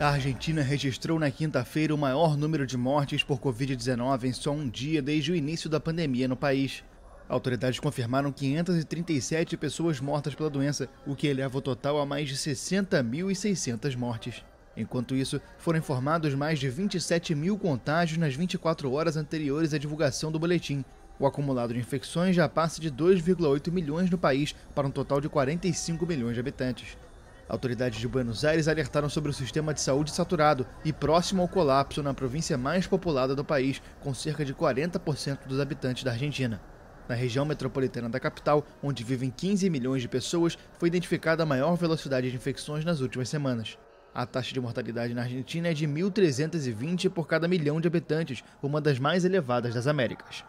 A Argentina registrou na quinta-feira o maior número de mortes por Covid-19 em só um dia desde o início da pandemia no país. Autoridades confirmaram 537 pessoas mortas pela doença, o que eleva o total a mais de 60.600 mortes. Enquanto isso, foram informados mais de 27 mil contágios nas 24 horas anteriores à divulgação do boletim. O acumulado de infecções já passa de 2,8 milhões no país, para um total de 45 milhões de habitantes. Autoridades de Buenos Aires alertaram sobre o sistema de saúde saturado e próximo ao colapso na província mais populada do país, com cerca de 40% dos habitantes da Argentina. Na região metropolitana da capital, onde vivem 15 milhões de pessoas, foi identificada a maior velocidade de infecções nas últimas semanas. A taxa de mortalidade na Argentina é de 1.320 por cada milhão de habitantes, uma das mais elevadas das Américas.